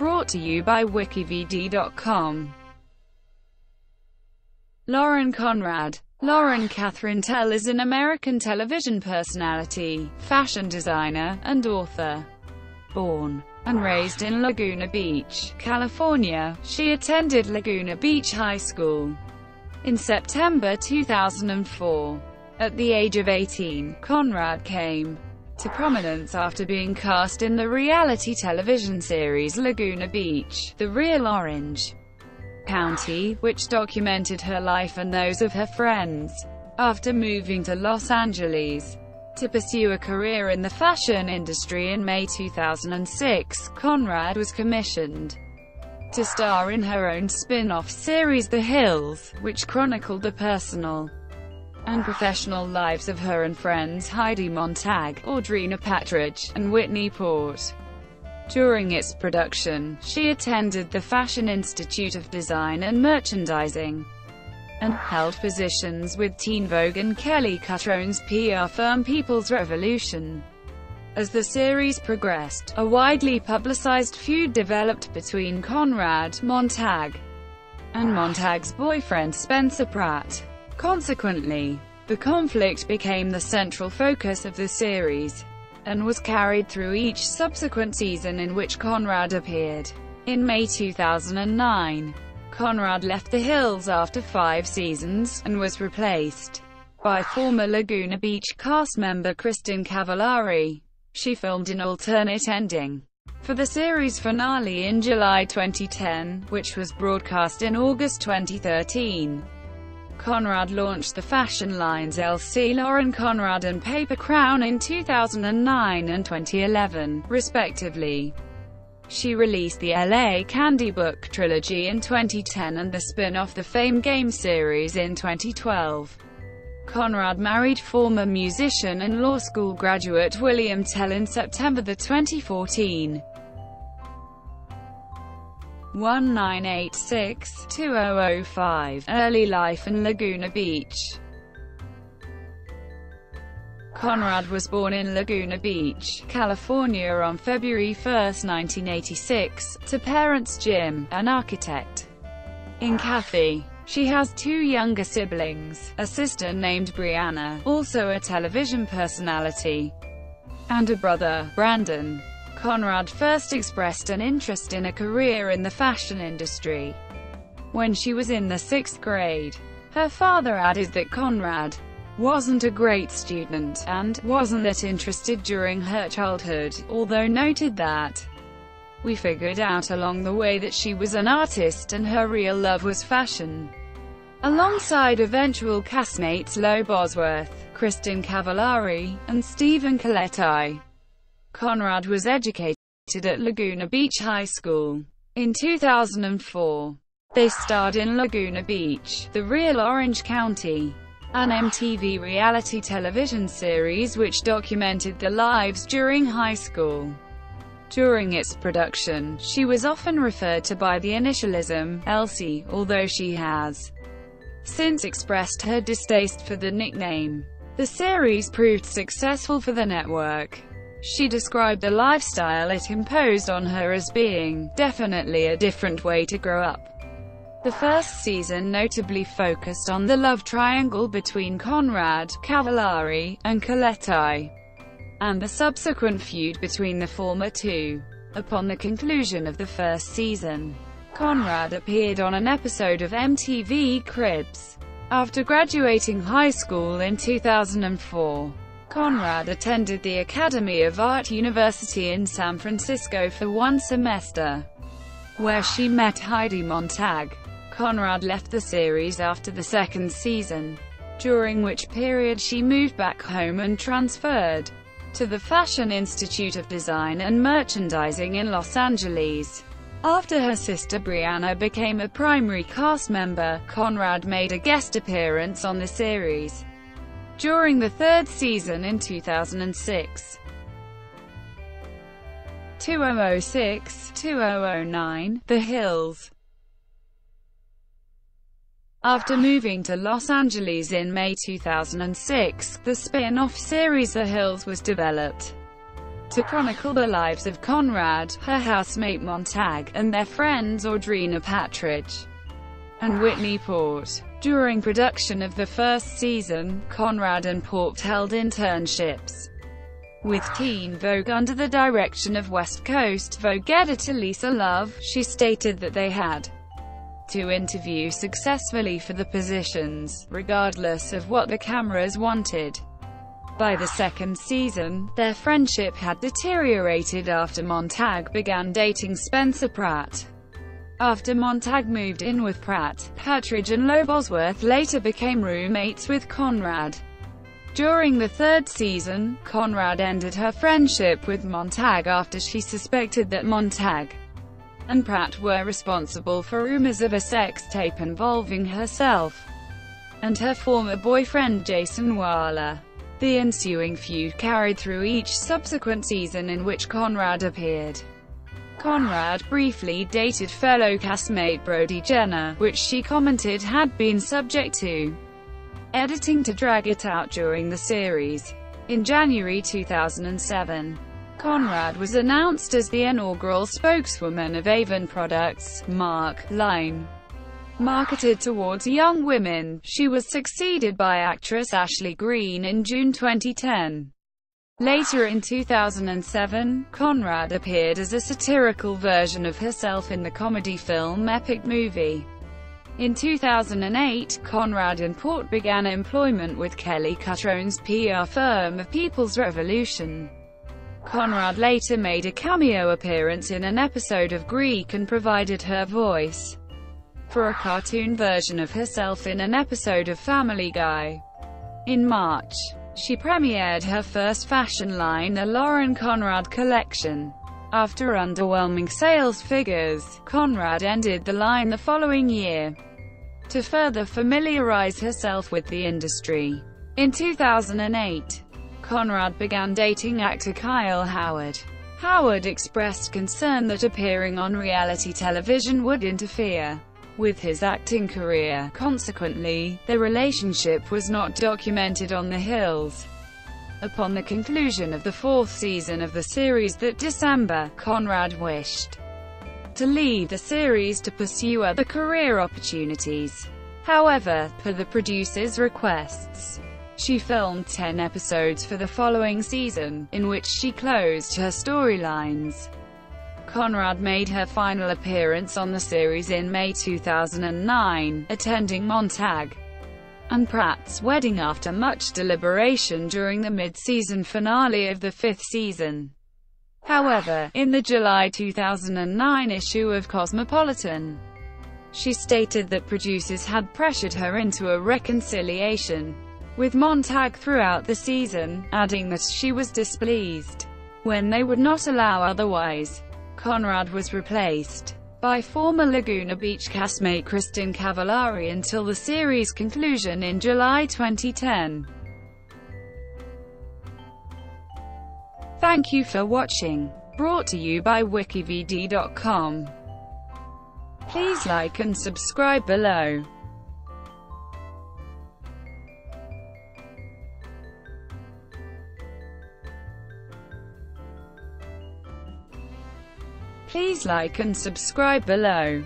Brought to you by wikividi.com. Lauren Conrad Lauren Katherine Tell is an American television personality, fashion designer, and author. Born and raised in Laguna Beach, California, she attended Laguna Beach High School. In September 2004, at the age of 18, Conrad came to prominence after being cast in the reality television series Laguna Beach, The Real Orange County, which documented her life and those of her friends. After moving to Los Angeles to pursue a career in the fashion industry in May 2006, Conrad was commissioned to star in her own spin-off series The Hills, which chronicled the personal and professional lives of her and friends Heidi Montag, Audrina Patridge, and Whitney Port. During its production, she attended the Fashion Institute of Design and Merchandising and held positions with Teen Vogue and Kelly Cutrone's PR firm People's Revolution. As the series progressed, a widely publicized feud developed between Conrad Montag and Montag's boyfriend Spencer Pratt. Consequently, the conflict became the central focus of the series, and was carried through each subsequent season in which Conrad appeared. In May 2009, Conrad left The Hills after five seasons, and was replaced by former Laguna Beach cast member Kristin Cavallari. She filmed an alternate ending for the series finale in July 2010, which was broadcast in August 2013. Conrad launched the fashion lines LC Lauren Conrad and Paper Crown in 2009 and 2011, respectively. She released the LA Candy Book trilogy in 2010 and the spin-off The Fame Game series in 2012. Conrad married former musician and law school graduate William Tell in September 2014. 1986-2005, early life in Laguna Beach. Conrad was born in Laguna Beach, California on February 1, 1986, to parents Jim, an architect, and Kathy. She has two younger siblings, a sister named Brianna, also a television personality, and a brother, Brandon. Conrad first expressed an interest in a career in the fashion industry when she was in the sixth grade. Her father added that Conrad wasn't a great student, and wasn't that interested during her childhood, although noted that we figured out along the way that she was an artist and her real love was fashion. Alongside eventual castmates Lo Bosworth, Kristin Cavallari, and Stephen Colletti. Conrad was educated at Laguna Beach High School. In 2004, they starred in Laguna Beach, The Real Orange County, an MTV reality television series which documented their lives during high school. During its production, she was often referred to by the initialism, LC, although she has since expressed her distaste for the nickname. The series proved successful for the network. She described the lifestyle it imposed on her as being, definitely a different way to grow up. The first season notably focused on the love triangle between Conrad, Cavallari, and Colletti, and the subsequent feud between the former two. Upon the conclusion of the first season, Conrad appeared on an episode of MTV Cribs. After graduating high school in 2004, Conrad attended the Academy of Art University in San Francisco for one semester, where she met Heidi Montag. Conrad left the series after the second season, during which period she moved back home and transferred to the Fashion Institute of Design and Merchandising in Los Angeles. After her sister Brianna became a primary cast member, Conrad made a guest appearance on the series during the third season in 2006. 2006-2009, The Hills After moving to Los Angeles in May 2006, the spin-off series The Hills was developed. to chronicle the lives of Conrad, her housemate Montag, and their friends Audrina Patridge and Whitney Port. During production of the first season, Conrad and Port held internships with Teen Vogue under the direction of West Coast Vogue editor Lisa Love. She stated that they had to interview successfully for the positions, regardless of what the cameras wanted. By the second season, their friendship had deteriorated after Montag began dating Spencer Pratt. After Montag moved in with Pratt, Patridge and Lo Bosworth later became roommates with Conrad. During the third season, Conrad ended her friendship with Montag after she suspected that Montag and Pratt were responsible for rumors of a sex tape involving herself and her former boyfriend Jason Wahler. The ensuing feud carried through each subsequent season in which Conrad appeared. Conrad briefly dated fellow castmate Brody Jenner, which she commented had been subject to editing to drag it out during the series. In January 2007, Conrad was announced as the inaugural spokeswoman of Avon Products, Mark, line. Marketed towards young women, she was succeeded by actress Ashley Greene in June 2010. Later in 2007, Conrad appeared as a satirical version of herself in the comedy film Epic Movie. In 2008, Conrad and Port began employment with Kelly Cutrone's PR firm of People's Revolution. Conrad later made a cameo appearance in an episode of Greek and provided her voice for a cartoon version of herself in an episode of Family Guy. In March, she premiered her first fashion line the Lauren Conrad collection. After underwhelming sales figures, Conrad ended the line the following year to further familiarize herself with the industry. In 2008, Conrad began dating actor Kyle Howard. Howard expressed concern that appearing on reality television would interfere with his acting career. Consequently, their relationship was not documented on The Hills. Upon the conclusion of the fourth season of the series that December, Conrad wished to leave the series to pursue other career opportunities. However, per the producers' requests, she filmed 10 episodes for the following season, in which she closed her storylines. Conrad made her final appearance on the series in May 2009, attending Montag and Pratt's wedding after much deliberation during the mid-season finale of the fifth season. However, in the July 2009 issue of Cosmopolitan, she stated that producers had pressured her into a reconciliation with Montag throughout the season, adding that she was displeased when they would not allow otherwise. Conrad was replaced by former Laguna Beach castmate Kristin Cavallari until the series' conclusion in July 2010. Thank you for watching. Brought to you by wikividi.com. Please like and subscribe below. Please like and subscribe below.